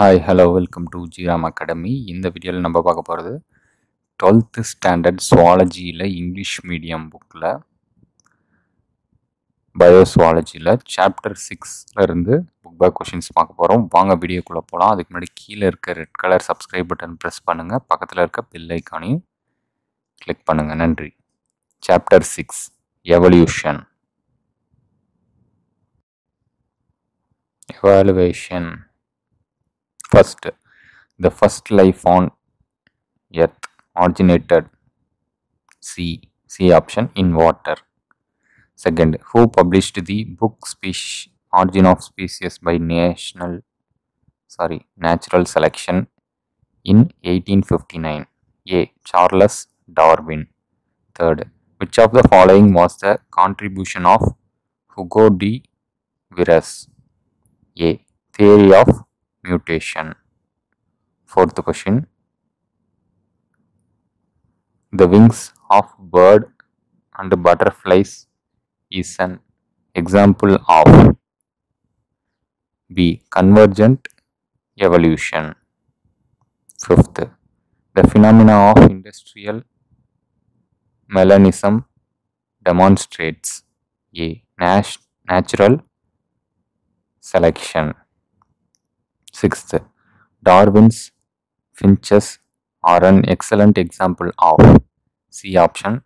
Hi hello welcome to ஜிராம் academy இந்த வீடியோவில் நம்ம பார்க்க போகிறது டுவெல்த்து ஸ்டாண்டர்ட் சுவாலஜியில் இங்கிலீஷ் மீடியம் புக்கில் பயோசுவாலஜியில் சாப்டர் சிக்ஸ்லேருந்து புக் பேக் கொஷின்ஸ் பார்க்க போகிறோம் வாங்க வீடியோக்குள்ளே போகலாம் அதுக்கு முன்னாடி கீழே இருக்க red colour subscribe button press பண்ணுங்கள் பக்கத்தில் இருக்க பெல் ஐக்கானையும் கிளிக் பண்ணுங்கள் நன்றி. Chapter six evolution evaluation First, the first life on earth originated C. C option in water. Second, who published the book Spec- Origin of Species by National sorry Natural Selection in 1859? A. Charles Darwin. Third, which of the following was the contribution of Hugo de Vries? A. Theory of mutation. Fourth question. The wings of bird and butterflies is an example of B. Convergent evolution. Fifth. The phenomena of industrial melanism demonstrates A. Natural selection. Sixth, Darwin's finches are an excellent example of C option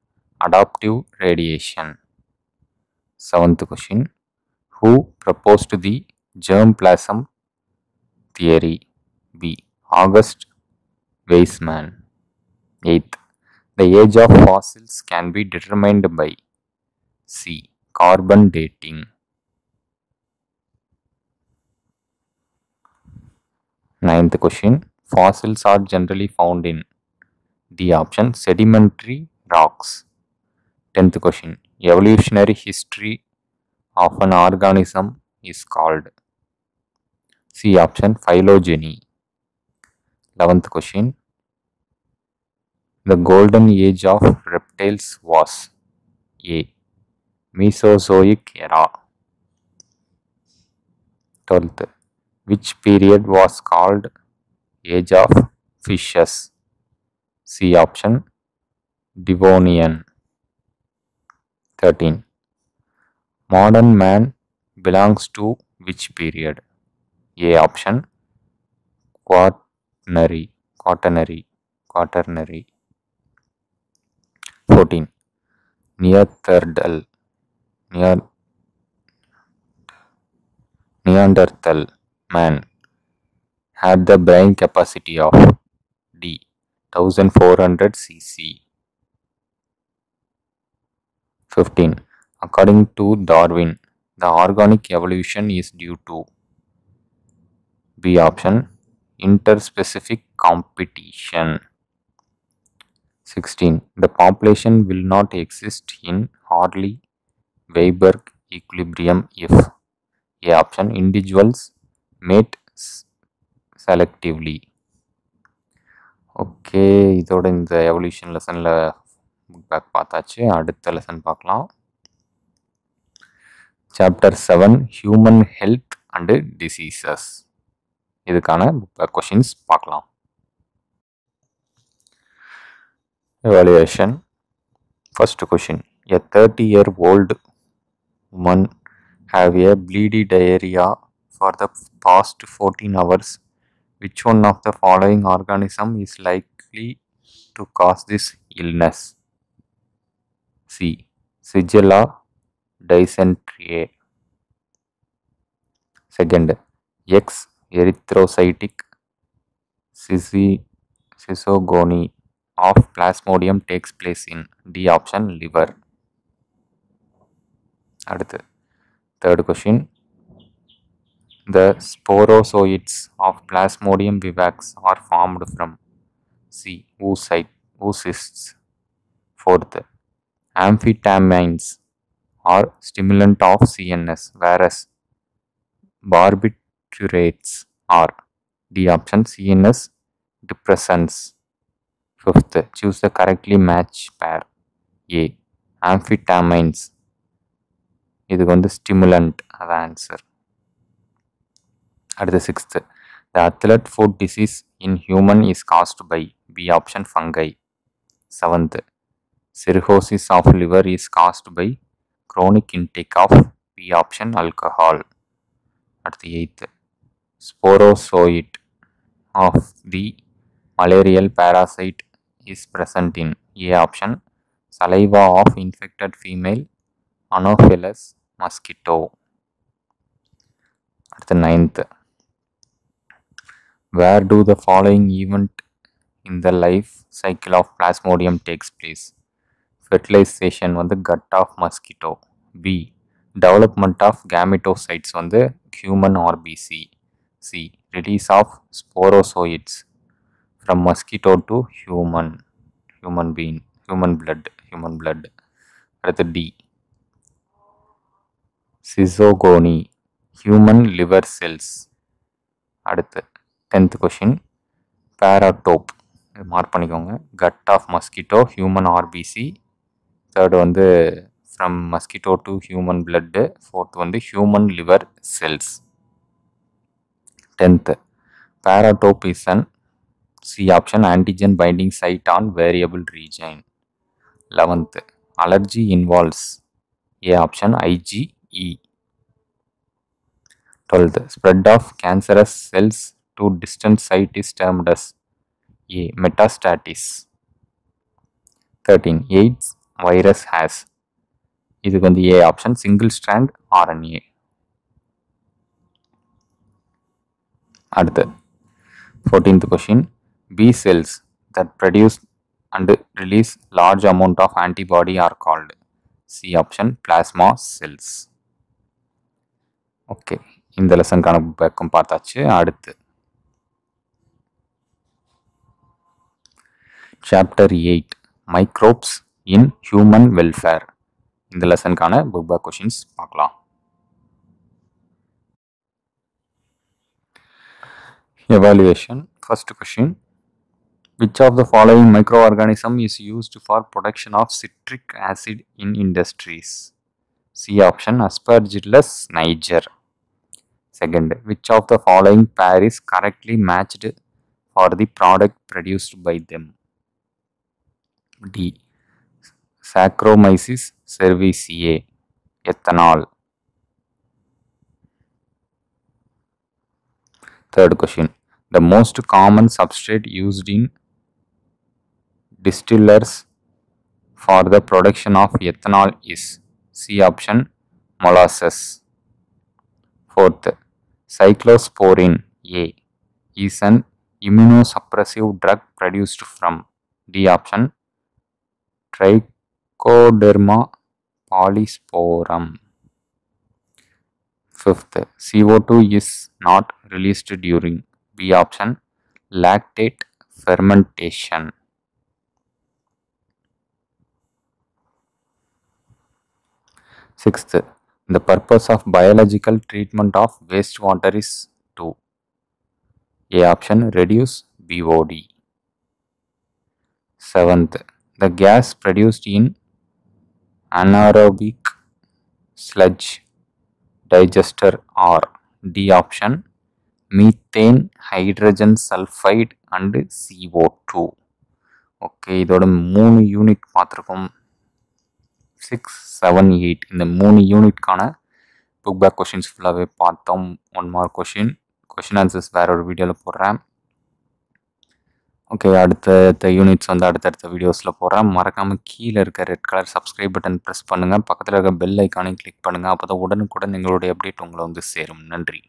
adaptive radiation. Seventh question Who proposed the germplasm theory? B. August Weismann. Eighth, the age of fossils can be determined by C. Carbon dating. Ninth question Fossils are generally found in D option sedimentary rocks. Tenth question Evolutionary history of an organism is called C option phylogeny. Eleventh question The golden age of reptiles was A. Mesozoic era. Twelfth which period was called age of fishes? C option devonian. 13 modern man belongs to which period? A option quaternary quaternary quaternary. 14 neanderthal neanderthal man had the brain capacity of D 1400 cc. 15. According to Darwin, the organic evolution is due to B option interspecific competition. 16. The population will not exist in Hardy Weinberg equilibrium if A option individuals mate selectively okay இதோட இந்த evolution லெசனில் book back பார்த்தாச்சு. அடுத்த lesson பார்க்கலாம். Chapter seven human health and diseases இதுக்கான book back questions பார்க்கலாம். Evaluation first question a thirty year old woman have a bloody diarrhoea for the past 14 hours, which one of the following organism is likely to cause this illness? C. Shigella dysentery. Second, X. erythrocytic schizogony of plasmodium takes place in D option liver. அடுத்து third question the sporozoites of Plasmodium vivax are formed from C. oocyte, oocysts. Fourth, amphetamines are stimulant of CNS, whereas barbiturates are D option CNS depressants. Fifth, choose the correctly matched pair. A. amphetamines. இதுக்கு வந்து stimulant அதான் answer அடுத்து sixth The athlete foot disease in human is caused by B option fungi. Seventh, cirrhosis of liver is caused by chronic intake of B option alcohol. அடுத்து eighth sporozoite of the malarial parasite is present in A option saliva of infected female anopheles mosquito. அடுத்து ninth where do the following event in the life cycle of plasmodium takes place? Fertilization on the gut of mosquito. B development of gametocytes on the human rbc c. Release of sporozoids from mosquito to human human being human blood human blood. at d schizogony human liver cells. at tenth question paratope mark பண்ணிக்கோங்க. Cut off mosquito human RBC third வந்து from mosquito to human blood fourth வந்து human liver cells tenth paratope is an C option antigen binding site on variable region eleventh allergy involves A option IgE twelfth spread of cancerous cells to distant site is termed as A. Metastasis. 13. AIDS virus has இதுக்கு வந்து A option single strand RNA அடுத்து fourteenth question B cells that produce and release large amount of antibody are called C option plasma cells okay இந்த லெசனுக்கான பேக்கும் பார்த்தாச்சு அடுத்து chapter eight microbes in human welfare இந்த லெசனுக்கான book back questions பார்க்கலாம் evaluation first question which of the following micro organism is used for production of citric acid in industries C option aspergillus Niger second which of the following பேர் is correctly matched for the product produced by them D. Saccharomyces cerevisiae, ethanol. Third question. The most common substrate used in distillers for the production of ethanol is C option molasses. Fourth, cyclosporin A is an immunosuppressive drug produced from D option Trichoderma polysporum. Fifth, CO2 is not released during B option lactate fermentation. Sixth, the purpose of biological treatment of wastewater is to A option reduce BOD. Seventh, the gas produced in anaerobic sludge digester are D option methane, hydrogen sulfide and CO2. Okay இதோட மூணு unit பார்த்துருக்கோம் six seven eight இந்த மூணு யூனிட்கான book back questions ஃபுல்லாகவே பார்த்தோம் one mark question question answers வேற ஒரு வீடியோவில் போடுறேன் Okay அடுத்த யூனிட்ஸ் வந்து அடுத்தடுத்த வீடியோஸில் போகிறேன் மறக்காமல் கீழே இருக்க red colour subscribe button press பண்ணுங்கள் பக்கத்தில் இருக்க பெல் ஐக்கானையும் கிளிக் பண்ணுங்கள் அப்போ தான் உடனுக்குடன் எங்களுடைய அப்டேட் உங்களை வந்து சேரும். நன்றி.